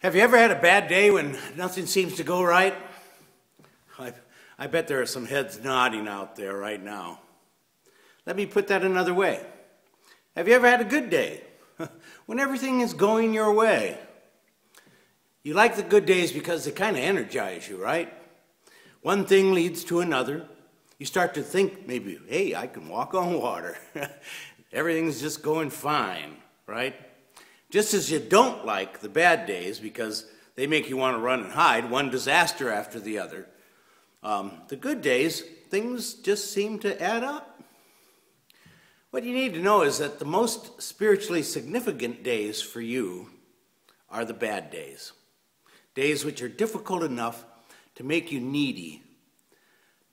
Have you ever had a bad day when nothing seems to go right? I, I bet there are some heads nodding out there right now. Let me put that another way. Have you ever had a good day when everything is going your way? You like the good days because they kind of energize you, right? One thing leads to another. You start to think maybe, hey, I can walk on water. Everything's just going fine, right? Just as you don't like the bad days because they make you want to run and hide, one disaster after the other, um, the good days, things just seem to add up. What you need to know is that the most spiritually significant days for you are the bad days. Days which are difficult enough to make you needy,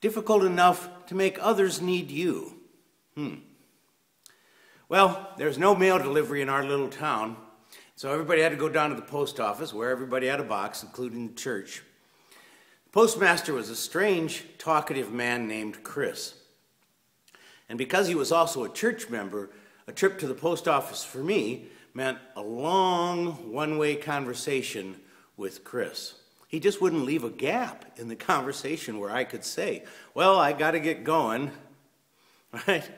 difficult enough to make others need you. Hmm. Well, there's no mail delivery in our little town, so everybody had to go down to the post office where everybody had a box, including the church. The postmaster was a strange, talkative man named Chris. And because he was also a church member, a trip to the post office for me meant a long one way conversation with Chris. He just wouldn't leave a gap in the conversation where I could say, Well, I got to get going. Right?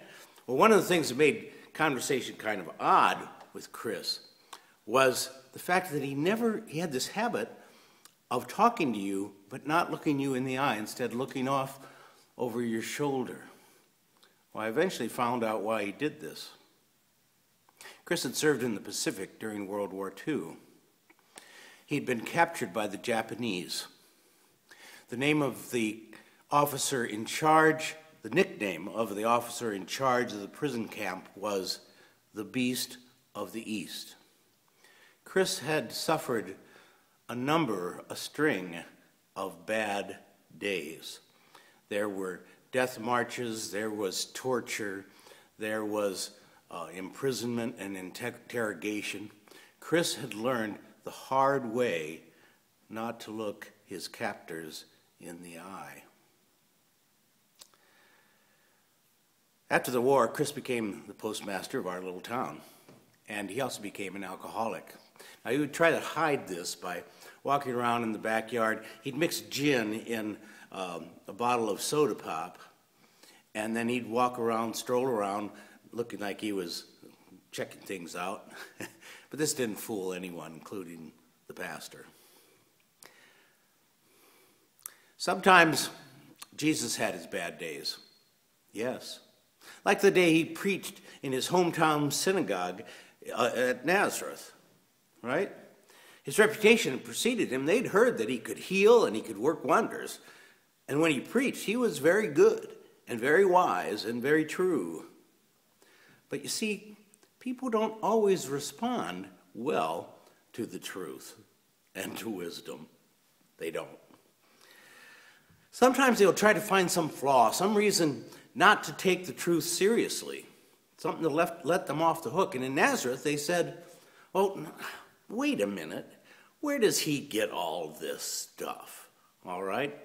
Well, one of the things that made conversation kind of odd with Chris was the fact that he never, he had this habit of talking to you, but not looking you in the eye, instead looking off over your shoulder. Well, I eventually found out why he did this. Chris had served in the Pacific during World War II. He'd been captured by the Japanese. The name of the officer in charge, the nickname of the officer in charge of the prison camp was the Beast of the East. Chris had suffered a number, a string of bad days. There were death marches, there was torture, there was uh, imprisonment and interrogation. Chris had learned the hard way not to look his captors in the eye. After the war, Chris became the postmaster of our little town, and he also became an alcoholic. Now, he would try to hide this by walking around in the backyard. He'd mix gin in um, a bottle of soda pop, and then he'd walk around, stroll around, looking like he was checking things out. but this didn't fool anyone, including the pastor. Sometimes Jesus had his bad days. Yes. Like the day he preached in his hometown synagogue uh, at Nazareth right? His reputation preceded him. They'd heard that he could heal and he could work wonders. And when he preached, he was very good and very wise and very true. But you see, people don't always respond well to the truth and to wisdom. They don't. Sometimes they'll try to find some flaw, some reason not to take the truth seriously, something to let them off the hook. And in Nazareth, they said, Well, wait a minute, where does he get all this stuff? All right?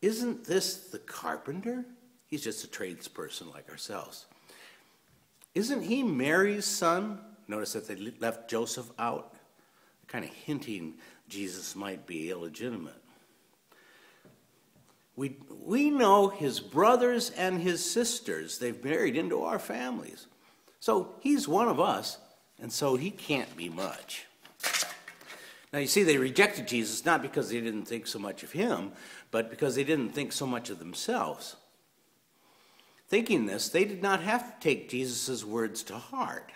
Isn't this the carpenter? He's just a tradesperson like ourselves. Isn't he Mary's son? Notice that they left Joseph out, kind of hinting Jesus might be illegitimate. We, we know his brothers and his sisters. They've married into our families. So he's one of us, and so he can't be much. Now, you see, they rejected Jesus not because they didn't think so much of him, but because they didn't think so much of themselves. Thinking this, they did not have to take Jesus' words to heart.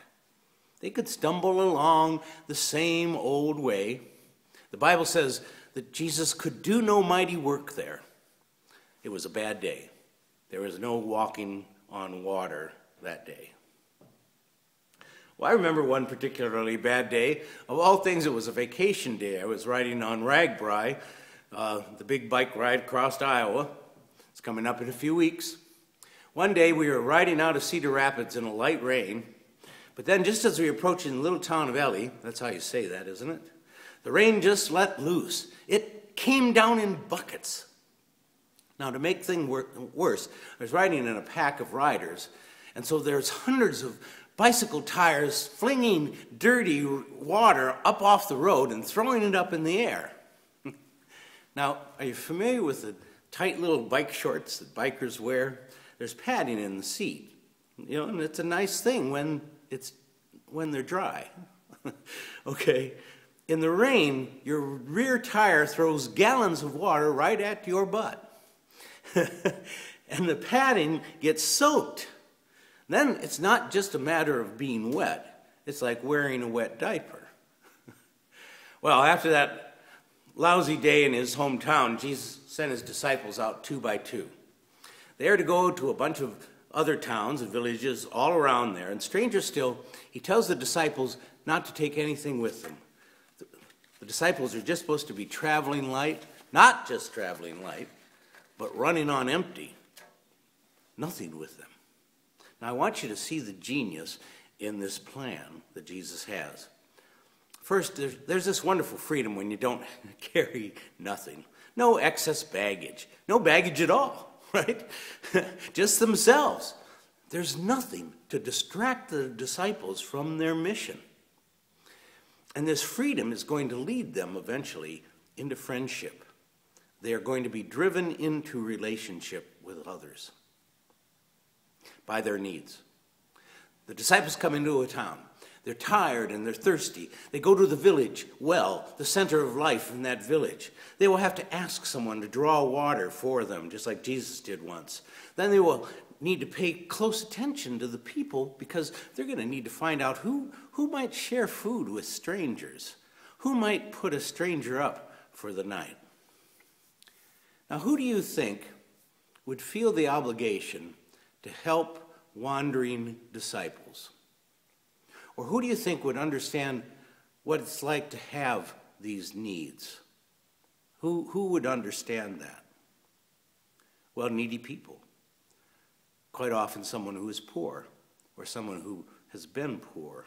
They could stumble along the same old way. The Bible says that Jesus could do no mighty work there. It was a bad day. There was no walking on water that day. Well, I remember one particularly bad day. Of all things, it was a vacation day. I was riding on RAGBRAI, uh, the big bike ride across Iowa. It's coming up in a few weeks. One day, we were riding out of Cedar Rapids in a light rain, but then just as we approached the little town of Ely, that's how you say that, isn't it? The rain just let loose. It came down in buckets. Now, to make things wor worse, I was riding in a pack of riders, and so there's hundreds of bicycle tires flinging dirty water up off the road and throwing it up in the air. now, are you familiar with the tight little bike shorts that bikers wear? There's padding in the seat, you know, and it's a nice thing when it's when they're dry. okay, in the rain, your rear tire throws gallons of water right at your butt. and the padding gets soaked. Then it's not just a matter of being wet, it's like wearing a wet diaper. well, after that lousy day in his hometown, Jesus sent his disciples out two by two. They are to go to a bunch of other towns and villages all around there. And stranger still, he tells the disciples not to take anything with them. The disciples are just supposed to be traveling light, not just traveling light, but running on empty. Nothing with them. Now, I want you to see the genius in this plan that Jesus has. First, there's, there's this wonderful freedom when you don't carry nothing. No excess baggage. No baggage at all, right? Just themselves. There's nothing to distract the disciples from their mission. And this freedom is going to lead them eventually into friendship. They are going to be driven into relationship with others by their needs. The disciples come into a town. They're tired and they're thirsty. They go to the village well, the center of life in that village. They will have to ask someone to draw water for them, just like Jesus did once. Then they will need to pay close attention to the people because they're going to need to find out who, who might share food with strangers, who might put a stranger up for the night. Now, who do you think would feel the obligation to help wandering disciples? Or who do you think would understand what it's like to have these needs? Who, who would understand that? Well, needy people quite often someone who is poor or someone who has been poor.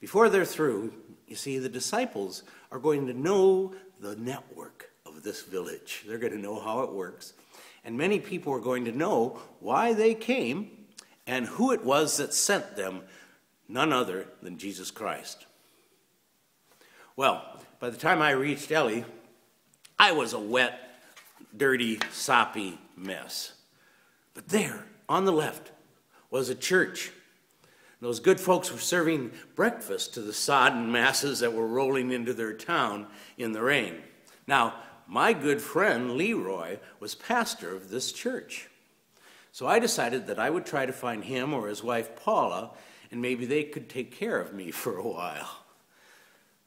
Before they're through, you see, the disciples are going to know the network of this village. They're going to know how it works. And many people are going to know why they came and who it was that sent them, none other than Jesus Christ. Well, by the time I reached Ely, I was a wet, dirty, soppy mess. But there, on the left, was a church. Those good folks were serving breakfast to the sodden masses that were rolling into their town in the rain. Now, my good friend Leroy was pastor of this church. So I decided that I would try to find him or his wife Paula, and maybe they could take care of me for a while.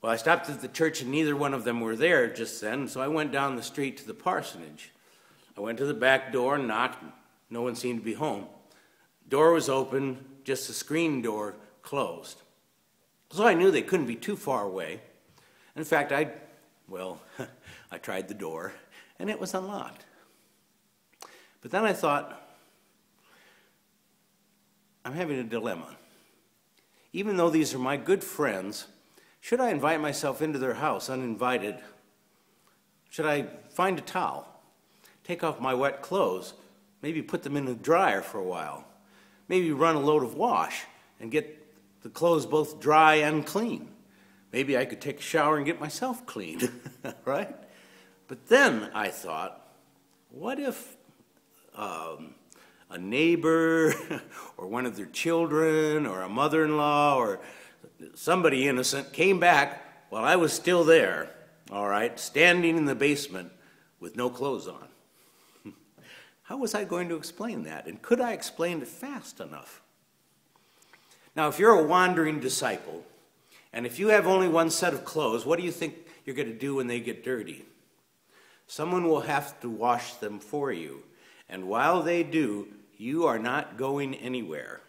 Well, I stopped at the church, and neither one of them were there just then, so I went down the street to the parsonage. I went to the back door and knocked, no one seemed to be home. Door was open, just the screen door closed. So I knew they couldn't be too far away. In fact, I, well, I tried the door and it was unlocked. But then I thought, I'm having a dilemma. Even though these are my good friends, should I invite myself into their house uninvited? Should I find a towel, take off my wet clothes, Maybe put them in the dryer for a while. Maybe run a load of wash and get the clothes both dry and clean. Maybe I could take a shower and get myself clean, right? But then I thought, what if um, a neighbor or one of their children or a mother in law or somebody innocent came back while I was still there, all right, standing in the basement with no clothes on? How was I going to explain that? And could I explain it fast enough? Now, if you're a wandering disciple, and if you have only one set of clothes, what do you think you're going to do when they get dirty? Someone will have to wash them for you. And while they do, you are not going anywhere.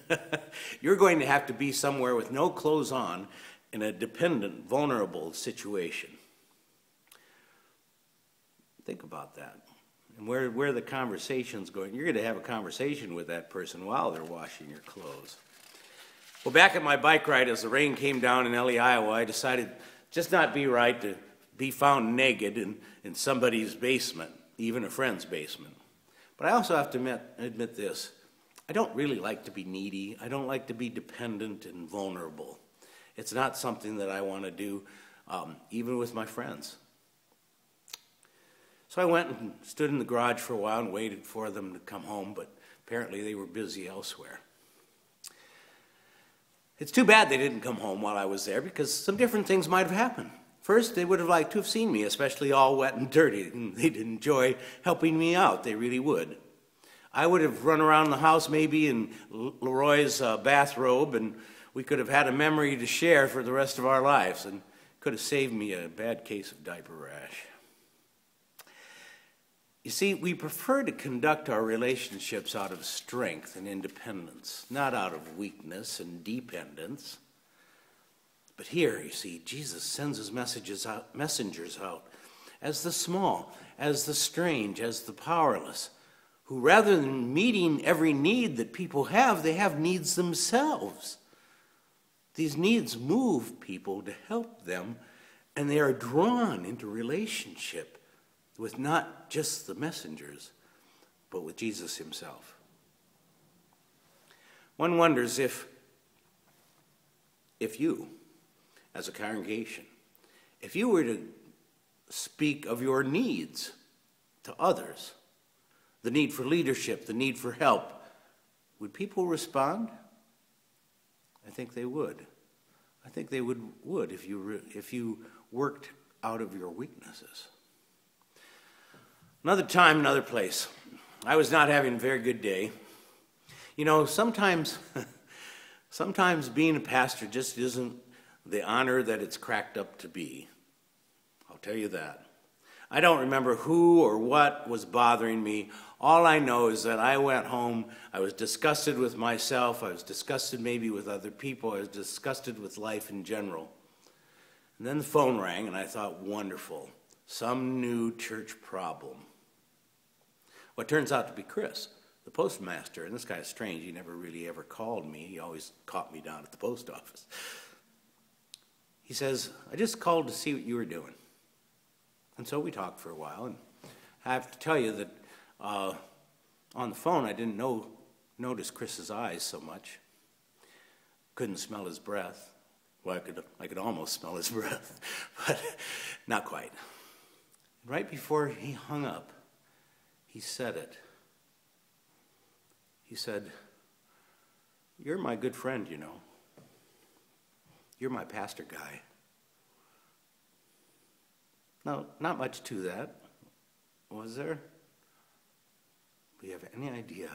you're going to have to be somewhere with no clothes on in a dependent, vulnerable situation. Think about that and where, where the conversation's going. You're going to have a conversation with that person while they're washing your clothes. Well, back at my bike ride, as the rain came down in Ely, Iowa, I decided just not be right to be found naked in, in somebody's basement, even a friend's basement. But I also have to admit, admit this I don't really like to be needy. I don't like to be dependent and vulnerable. It's not something that I want to do, um, even with my friends. So I went and stood in the garage for a while and waited for them to come home, but apparently they were busy elsewhere. It's too bad they didn't come home while I was there because some different things might have happened. First, they would have liked to have seen me, especially all wet and dirty, and they'd enjoy helping me out. They really would. I would have run around the house maybe in Leroy's uh, bathrobe, and we could have had a memory to share for the rest of our lives, and could have saved me a bad case of diaper rash. You see, we prefer to conduct our relationships out of strength and independence, not out of weakness and dependence. But here, you see, Jesus sends his messages out, messengers out as the small, as the strange, as the powerless, who rather than meeting every need that people have, they have needs themselves. These needs move people to help them, and they are drawn into relationship with not just the messengers, but with Jesus himself. One wonders if, if you, as a congregation, if you were to speak of your needs to others, the need for leadership, the need for help, would people respond? I think they would. I think they would, would if, you re, if you worked out of your weaknesses. Another time, another place. I was not having a very good day. You know, sometimes, sometimes being a pastor just isn't the honor that it's cracked up to be. I'll tell you that. I don't remember who or what was bothering me. All I know is that I went home. I was disgusted with myself. I was disgusted maybe with other people. I was disgusted with life in general. And then the phone rang, and I thought, wonderful, some new church problem. Well, turns out to be Chris, the postmaster. And this guy is strange. He never really ever called me. He always caught me down at the post office. He says, I just called to see what you were doing. And so we talked for a while. And I have to tell you that uh, on the phone, I didn't know, notice Chris's eyes so much. Couldn't smell his breath. Well, I could, I could almost smell his breath, but not quite. Right before he hung up, he said it. He said, You're my good friend, you know. You're my pastor guy. No, not much to that, was there? Do you have any idea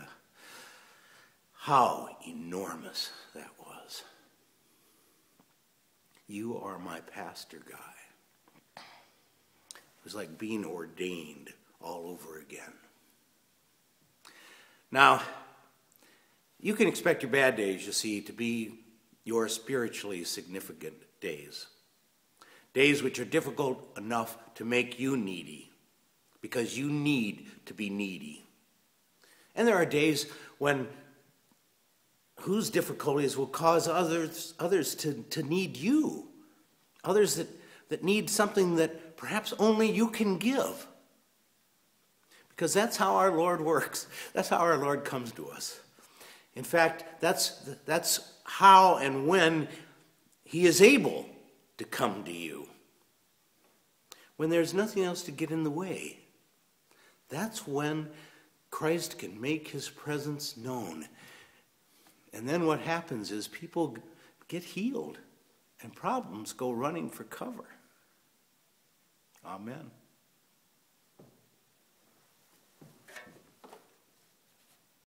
how enormous that was? You are my pastor guy. It was like being ordained all over again. Now, you can expect your bad days, you see, to be your spiritually significant days. Days which are difficult enough to make you needy, because you need to be needy. And there are days when whose difficulties will cause others, others to, to need you, others that, that need something that perhaps only you can give. Because that's how our Lord works. That's how our Lord comes to us. In fact, that's, that's how and when He is able to come to you. When there's nothing else to get in the way. That's when Christ can make His presence known. And then what happens is people get healed and problems go running for cover. Amen.